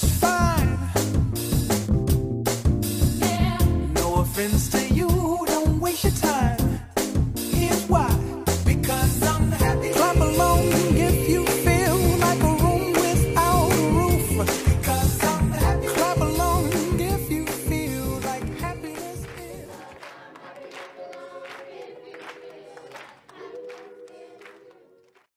just fine. Yeah. No offense to you.